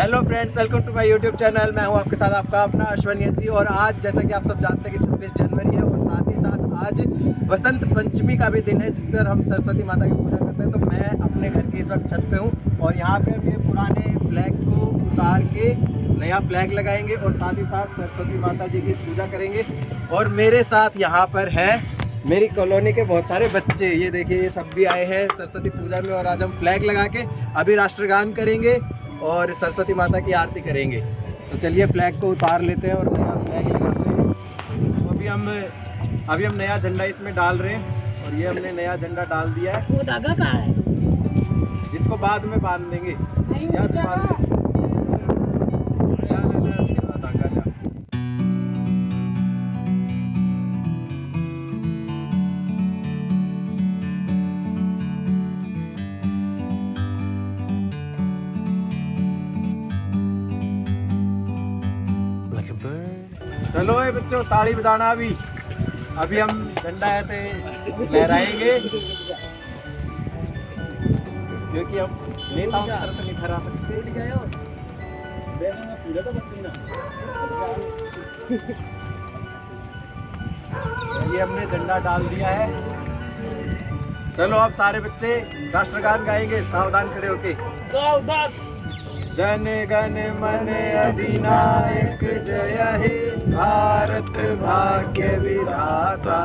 Hello friends welcome to my YouTube channel मैं हूँ आपके साथ आपका अपना अश्वन यत्री और आज जैसा कि आप सब जानते हैं कि छब्बीस जनवरी है और साथ ही साथ आज वसंत पंचमी का भी दिन है, जिस पर हम सरस्वती माता की पूजा करते हैं। तो मैं अपने घर की इस वक्त छत पे हूँ और यहाँ पे हम ये पुराने फ्लैग को उतार के नया फ्लैग लगाएँगे और साथ ही साथ सरस्वती माता जी की पूजा करेंगे। और मेरे साथ यहाँ पर है मेरी कॉलोनी के बहुत सारे बच्चे। ये देखिए, ये सब भी आए हैं सरस्वती पूजा में और आज हम फ्लैग लगा के अभी राष्ट्रगान करेंगे। और सरस्वती माता की आरती करेंगे। तो चलिए फ्लैग को उतार लेते हैं और नया फ्लैग लगाते हैं। तो अभी हम अभी हम नया झंडा इसमें डाल रहे हैं और ये हमने नया झंडा डाल दिया है। वो धागा कहाँ है? इसको बाद में बाँध देंगे। नहीं या ऊँचा बाँध चलो ए बच्चों ताली बजाना अभी अभी हम झंडा ऐसे लहराएँगे क्योंकि हम नेताओं की तरफ़ नहीं ठहरा सकते। ये हमने झंडा डाल दिया है। चलो अब सारे बच्चे राष्ट्रगान गाएँगे सावधान खड़े होके। सावधान। जन गण मन अधिनायक जय हे भारत भाग्य विधाता।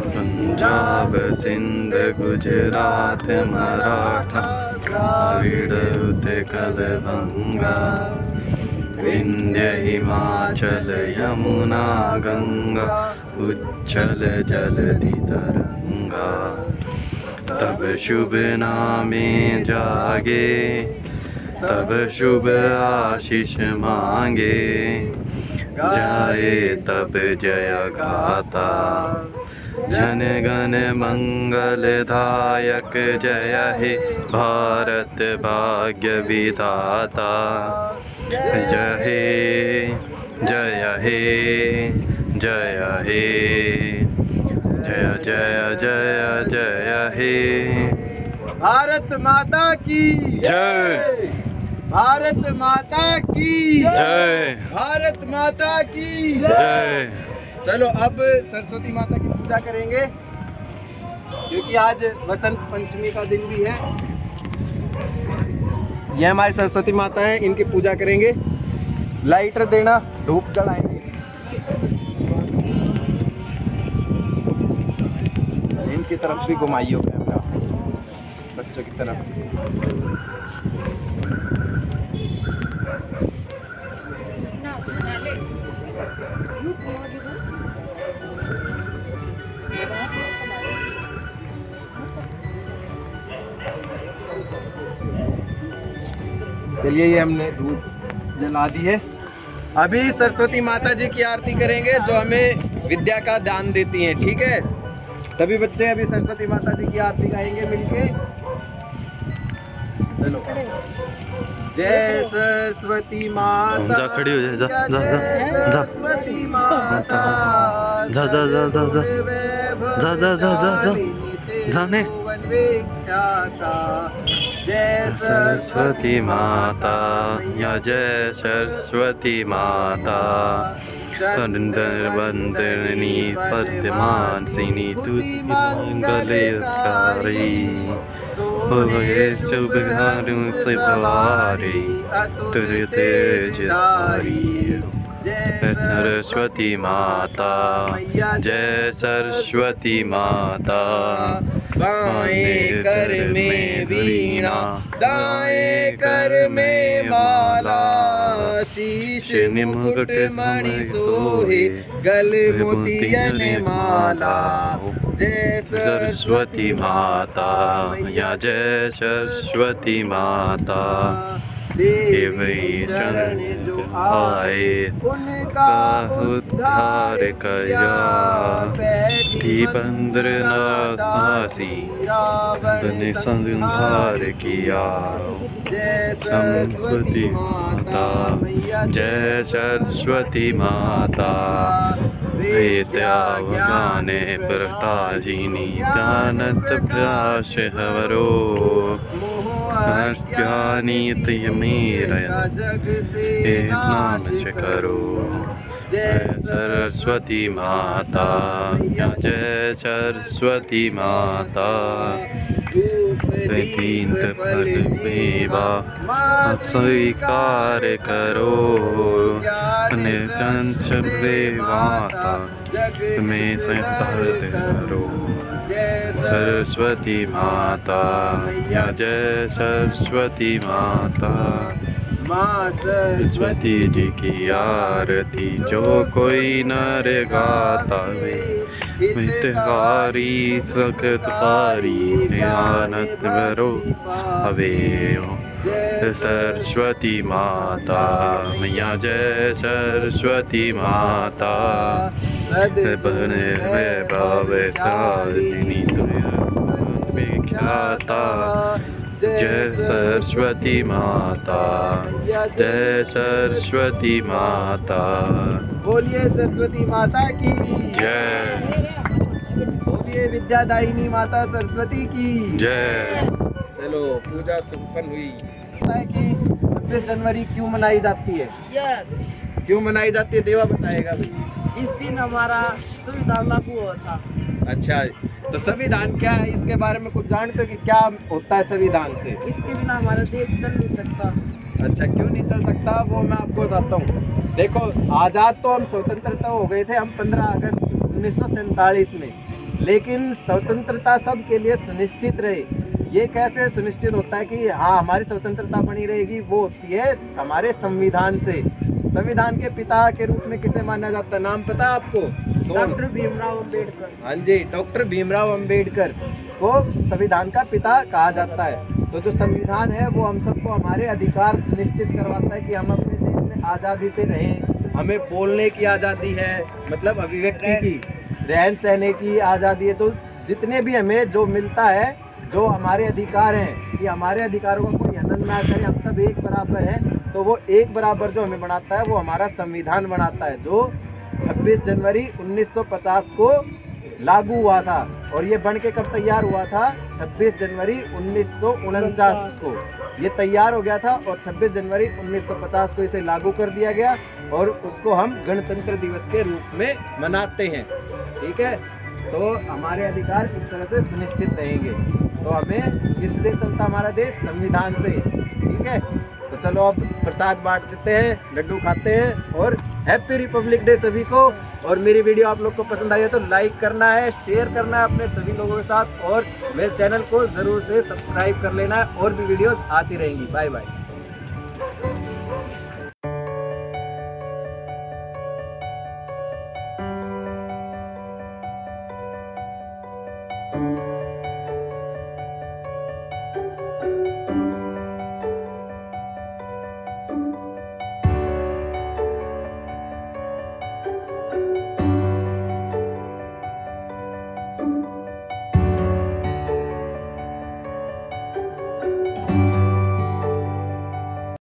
पंजाब सिंध गुजरात मराठा, द्राविड उत्कल बंगा। विंध्य हिमाचल यमुना गंगा उच्चल जलधि तरंगा। तब शुभ नामे जागे, तब शुभ आशीष मांगे। जाए तब जय गाता जन गण मंगलदायक जय हे भारत भाग्य विधाता जय हे जय हे जय हे जय जय जय जय हे। भारत माता की जय। भारत माता की। जय। भारत माता की। जय। चलो अब सरस्वती माता की पूजा करेंगे क्योंकि आज वसंत पंचमी का दिन भी है। ये हमारी सरस्वती माता है इनकी पूजा करेंगे। लाइटर देना धूप जलाएँगे। इनकी तरफ़ भी घुमाइयो कैमरा बच्चों की तरफ़ चलिए ये हमने दूध जला दी है। अभी सरस्वती माता जी की आरती करेंगे जो हमें विद्या का दान देती हैं ठीक है? सभी बच्चे अभी सरस्वती माता जी की आरती गाएँगे मिलके। जय सरस्वती माता जा, खड़ी हो जा, जा, जा, जा। सरस्वती माता जा, जा, जा, जा, जा। जा, जा, जा, जा, जा। जाने। जय सरस्वती माता या जय सरस्वती माता वंदन वंदनी पद्मासिनी तुतिमंगलकारी भवे शुभकार्यों से भवारी तुझे तेजधारी जय सरस्वती माता जय सरस्वती माता बाएँ कर में वीणा दाएँ कर में माला शीश मुकुट मणि सोहे गल मोतियन माला जय सरस्वती माता या जय सरस्वती माता। देवई शरण जो आए उनका उद्धार कया। बंदर नासी बने संहार किया। जय सरस्वती माता जय सरस्वती माता। वेद्यावगाने प्रताजिनी ज्ञानत प्राश हवरो। ज्ञानीत मेरा जग से नाम से करो। जय सरस्वती माता, जय सरस्वती माता। दीप फल मेवा स्वीकार करो। ज्ञान निर्जंश माता में संहर्ष करो। सरस्वती माता, या जय सरस्वती माता। माँ सरस्वती जी की आरती जो कोई नर गाता वे मितहारी सकत पारी ज्ञानत भरो हवे सरस्वती माता मैया जय सरस्वती माता। बने वैभव सारिणी विख्याता जय सरस्वती माता। जय सरस्वती माता। बोलिए सरस्वती माता की। जय। बोलिए विद्यादायिनी माता सरस्वती की। जय। चलो पूजा संपन्न हुई। पता है कि छब्बीस जनवरी क्यों मनाई जाती है? यस क्यों मनाई जाती है देवा बताएगा। भाई इस दिन हमारा सुविधा लागू हुआ था। अच्छा तो संविधान क्या है? इसके बारे में कुछ जानते हो कि क्या होता है संविधान से? इसके बिना हमारा देश चल नहीं सकता। अच्छा क्यों नहीं चल सकता? वो मैं आपको बताता हूँ। देखो आज़ाद तो हम स्वतंत्रता हो गए थे हम 15 अगस्त उन्नीस में। लेकिन स्वतंत्रता सबके लिए सुनिश्चित रहे। ये कैसे सुनिश्चित होता है कि हाँ हमारी स्वतंत्रता बनी रहेगी वो होती है हमारे संविधान से। संविधान के पिता के रूप में किसे माना जाता है? नाम पता आपको? डॉक्टर भीमराव अंबेडकर हाँ जी, डॉक्टर भीमराव अंबेडकर को संविधान का पिता कहा जाता है। तो जो संविधान है, वो हम सबको हमारे अधिकार सुनिश्चित करवाता है कि हम अपने देश में आज़ादी से रहें। हमें बोलने की आज़ादी है मतलब अभिव्यक्ति की, रहन सहने की आज़ादी है। तो जितने भी हमें जो मिलता है, जो हमारे अधिकार हैं, कि हमारे अधिकारों का कोई हनन ना करे, हम सब एक बराबर हैं तो वो एक बराबर जो हमें बनाता है, वो हमारा संविधान बनाता है, जो 26 जनवरी 1950 को लागू हुआ था और ये बन के कब तैयार हुआ था? 26 जनवरी उन्नीस सौ उनचास को। ये तैयार हो गया था और 26 जनवरी 1950 को इसे लागू कर दिया गया और उसको हम गणतंत्र दिवस के रूप में मनाते हैं। ठीक है? तो हमारे अधिकार इस तरह से सुनिश्चित रहेंगे। तो हमें किससे चलता हमारा देश संविधान से। ठीक है? तो चलो अब प्रसाद बांट देते हैं, लड्डू खाते हैं और हैप्पी रिपब्लिक डे सभी को। और मेरी वीडियो आप लोग को पसंद आई है तो लाइक करना है शेयर करना है अपने सभी लोगों के साथ और मेरे चैनल को ज़रूर से सब्सक्राइब कर लेना है और भी वीडियोस आती रहेंगी। Bye bye